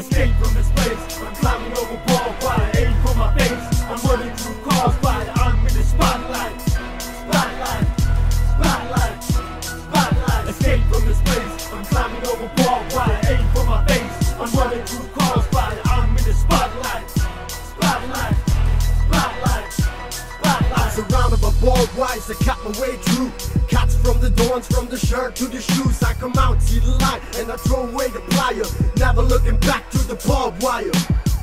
I'm climbing over barbed wire, aim for my face. I'm running through cars by I'm in the spotlight. Spotlight, spotlight, spotlight. Escape from this place. I'm climbing over barbed wire, aim for my face. I'm running through cars by I'm in the spotlight. Spotlight, spotlight, spotlight. Surrounded by barbed wires, I cut my way through. Cuts from the dawns, from the shirt to the shoes. I come out, see the light, and I throw away the plier. Never looking back barbed wire.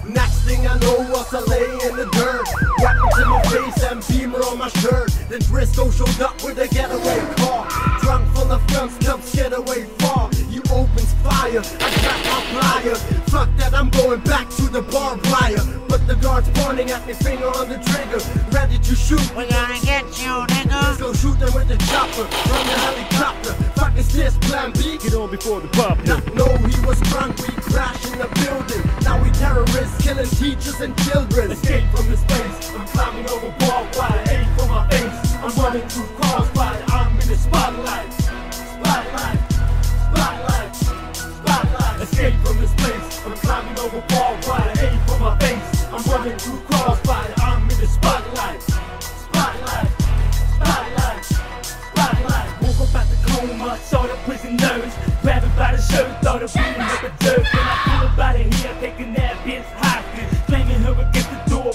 Next thing I know was I lay in the dirt. Weapons in my face and beamer on my shirt. Then Drisko showed up with a getaway car. Drunk full of guns, come scared away far. You opens fire, I grab my plier. Fuck that, I'm going back to the barbed wire. But the guard's pointing at me, finger on the trigger. Ready to shoot. We're gonna get you, Let's nigga. go shoot them with the chopper from the helicopter. Fuck is this plan B? Get on before the pop. Not know he teachers and children. Escape from this place. I'm climbing over barbed wire, aim for my face. I'm running through cars by I'm in the spotlight. Spotlight, spotlight, spotlight. Escape from this place. I'm climbing over barbed wire, aim for my face. I'm running through cars by I'm in the spotlight. Spotlight, spotlight, spotlight. Woke up out the coma, saw the prisoners. Grab it by the shirt, thought beating up the dirt.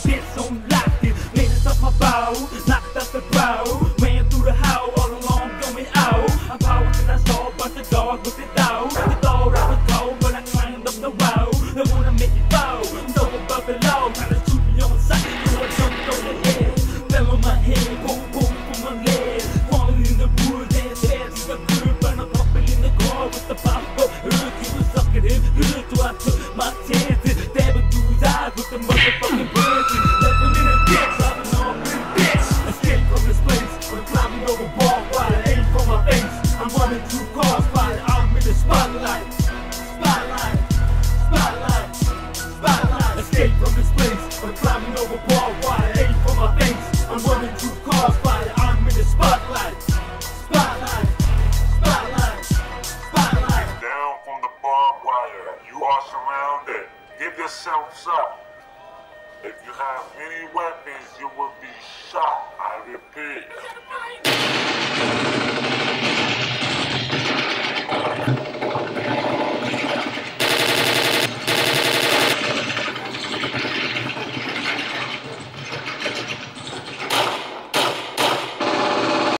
Bitch on locked. Made us off my bow, knocked out the brow. Ran through the house, all along going out. I powered till I saw a bunch of dogs with it out. They thought I was cold, but I climbed up the wall. I'm over barbed wire, aim for my face. I'm running through cars, fire, I'm in the spotlight. Spotlight, spotlight, spotlight. Escape from this place, I'm climbing over barbed wire, aim for my face. I'm running through cars, fire, I'm in the spotlight. Spotlight, spotlight, spotlight. down from the barbed wire. You are surrounded. Give yourselves up. If you have any weapons, you will be shot. I repeat.